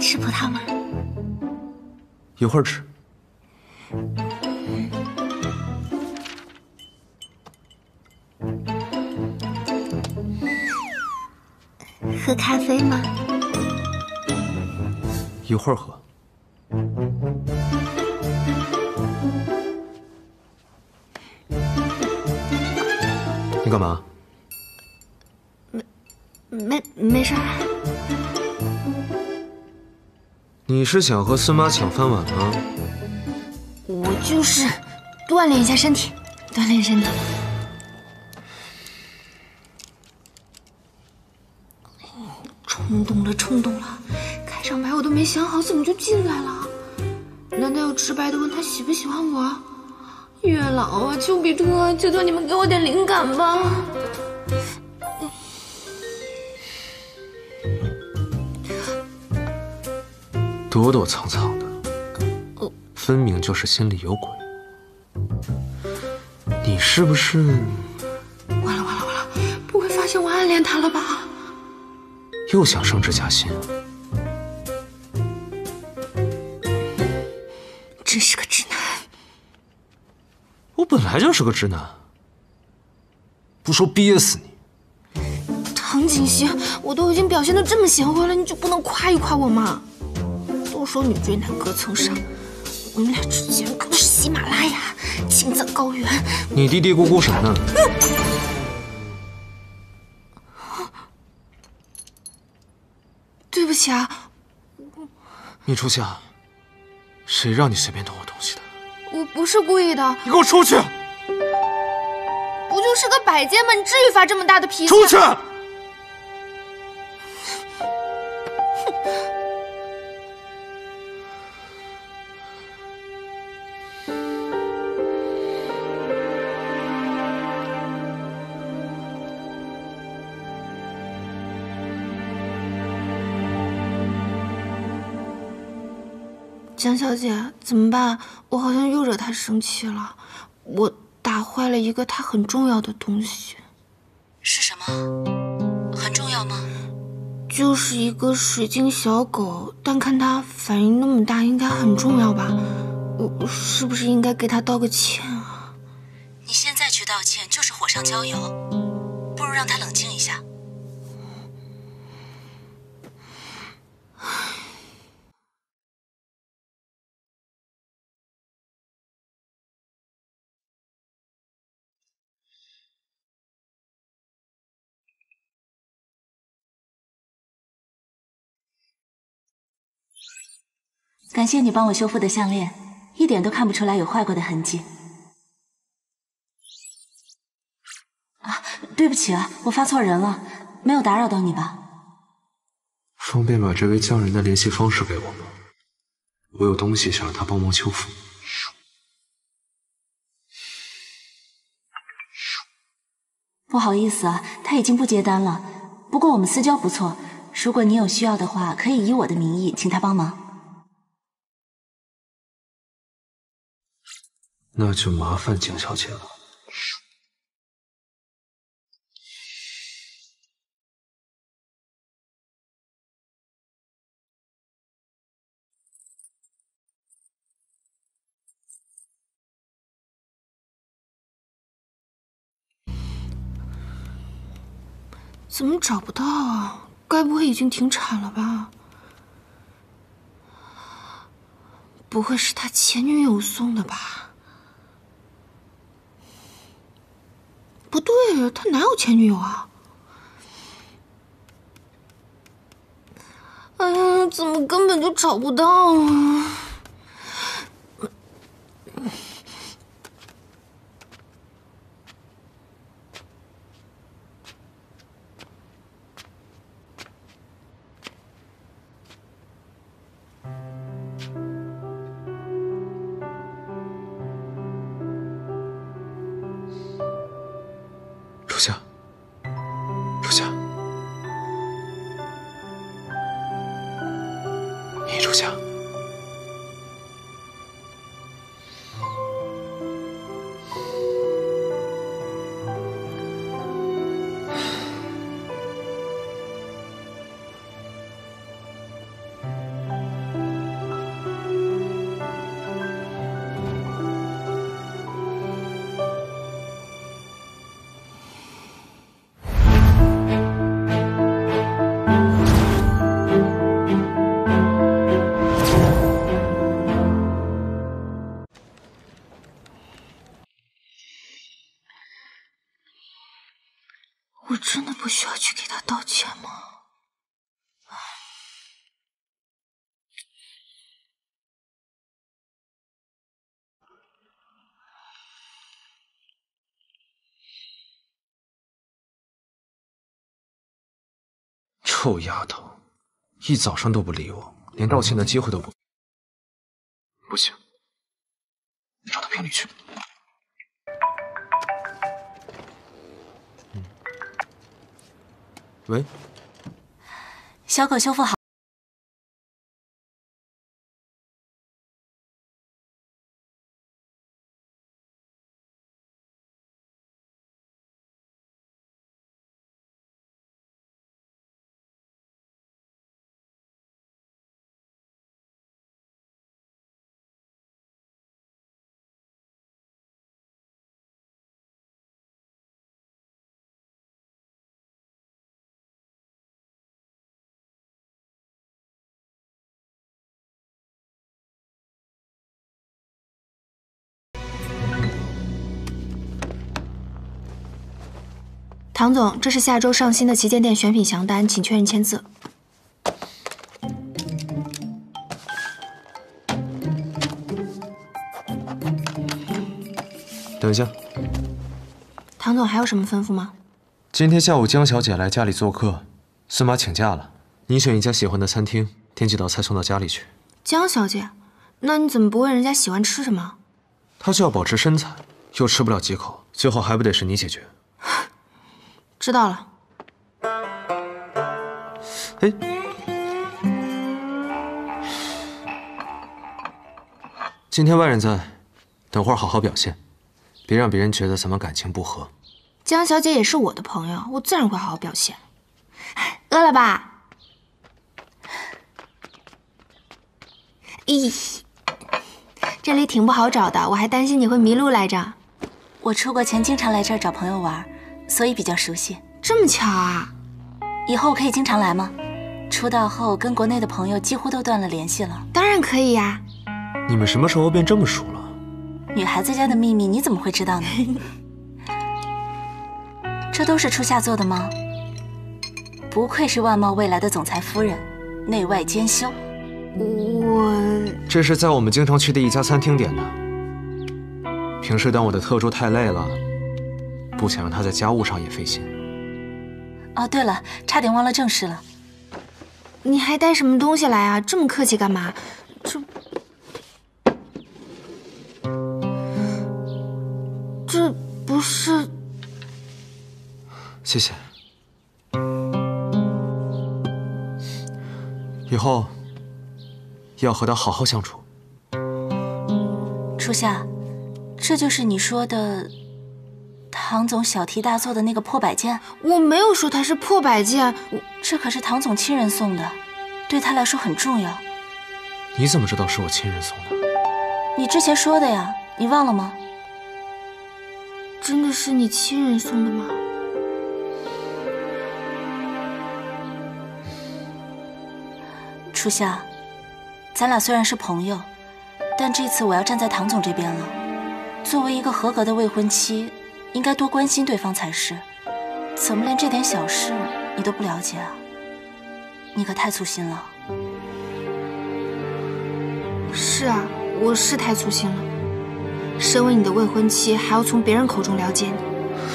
吃葡萄吗？一会儿吃。喝咖啡吗？一会儿喝。你干嘛？没没没事儿。你是想和孙妈抢饭碗吗？我就是锻炼一下身体，锻炼身体。冲动了，冲动了！开场白我都没想好，怎么就进来了？难道要直白的问他喜不喜欢我？月老啊，丘比特，求求你们给我点灵感吧！躲躲藏藏的，分明就是心里有鬼。你是不是？完了完了完了！不会发现我暗恋他了吧？又想升职加薪？真是个直男！我本来就是个直男，不说憋死你！唐锦溪，我都已经表现的这么贤惠了，你就不能夸一夸我吗？都说女追男隔层纱，我们俩之间可不是喜马拉雅、青藏高原。你嘀嘀咕咕什么呢？对不起啊，你出去啊！谁让你随便动我东西的？我不是故意的。你给我出去！不就是个摆件吗？你至于发这么大的脾气？出去！江小姐，怎么办？我好像又惹他生气了，我打坏了一个他很重要的东西。是什么？很重要吗？就是一个水晶小狗，但看他反应那么大，应该很重要吧？我是不是应该给他道个歉啊？你现在去道歉就是火上浇油，不如让他冷静一下。感谢你帮我修复的项链，一点都看不出来有坏过的痕迹。啊，对不起啊，我发错人了，没有打扰到你吧？方便把这位匠人的联系方式给我吗？我有东西想让他帮忙修复。不好意思啊，他已经不接单了。不过我们私交不错，如果你有需要的话，可以以我的名义请他帮忙。那就麻烦景小姐了。怎么找不到啊？该不会已经停产了吧？不会是他前女友送的吧？不对，他哪有前女友啊？哎呀，怎么根本就找不到啊？属下臭丫头，一早上都不理我，连道歉的机会都不。不行，找他评理去。喂，小狗修复好。唐总，这是下周上新的旗舰店选品详单，请确认签字。等一下，唐总还有什么吩咐吗？今天下午江小姐来家里做客，孙妈请假了。你选一家喜欢的餐厅，点几道菜送到家里去。江小姐，那你怎么不问人家喜欢吃什么？她需要保持身材，又吃不了几口，最后还不得是你解决？知道了。哎，今天外人在，等会儿好好表现，别让别人觉得咱们感情不和。江小姐也是我的朋友，我自然会好好表现。饿了吧？咦，这里挺不好找的，我还担心你会迷路来着。我出国前经常来这儿找朋友玩。所以比较熟悉，这么巧啊！以后可以经常来吗？出道后跟国内的朋友几乎都断了联系了。当然可以呀。你们什么时候变这么熟了？女孩子家的秘密你怎么会知道呢？这都是初夏做的吗？不愧是万茂未来的总裁夫人，内外兼修。我这是在我们经常去的一家餐厅点的。平时当我的特助太累了。不想让他在家务上也费心。哦，对了，差点忘了正事了。你还带什么东西来啊？这么客气干嘛？这这不是？谢谢。以后要和他好好相处。初夏，这就是你说的。唐总小题大做的那个破摆件，我没有说它是破摆件，这可是唐总亲人送的，对他来说很重要。你怎么知道是我亲人送的？你之前说的呀，你忘了吗？真的是你亲人送的吗？初夏，咱俩虽然是朋友，但这次我要站在唐总这边了。作为一个合格的未婚妻。应该多关心对方才是，怎么连这点小事你都不了解啊？你可太粗心了。是啊，我是太粗心了。身为你的未婚妻，还要从别人口中了解你。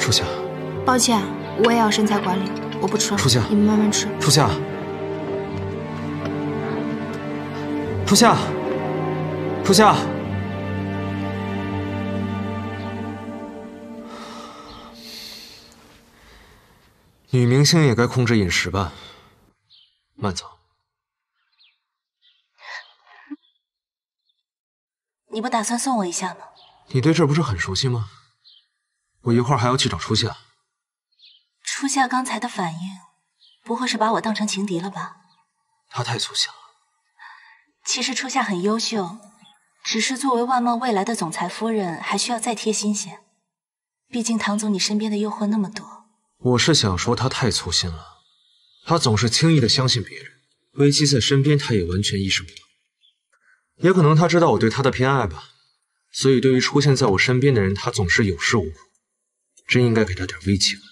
初夏，抱歉，我也要身材管理，我不吃了。初夏，你们慢慢吃。初夏，初夏，初夏。女明星也该控制饮食吧，慢走。你不打算送我一下吗？你对这不是很熟悉吗？我一会儿还要去找初夏。初夏刚才的反应，不会是把我当成情敌了吧？他太粗心了。其实初夏很优秀，只是作为万茂未来的总裁夫人，还需要再贴心些。毕竟唐总你身边的诱惑那么多。我是想说，他太粗心了，他总是轻易的相信别人，危机在身边，他也完全意识不到。也可能他知道我对他的偏爱吧，所以对于出现在我身边的人，他总是有恃无恐。真应该给他点危机感。